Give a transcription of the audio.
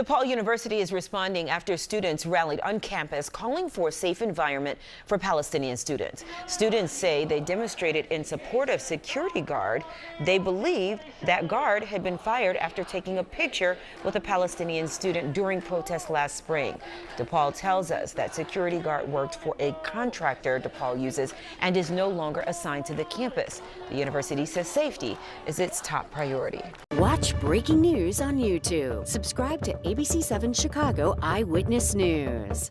DePaul University is responding after students rallied on campus calling for a safe environment for Palestinian students. Students say they demonstrated in support of security guard. They believed that guard had been fired after taking a picture with a Palestinian student during protests last spring. DePaul tells us that security guard worked for a contractor DePaul uses and is no longer assigned to the campus. The university says safety is its top priority. Watch breaking news on YouTube. Subscribe to ABC7 Chicago Eyewitness News.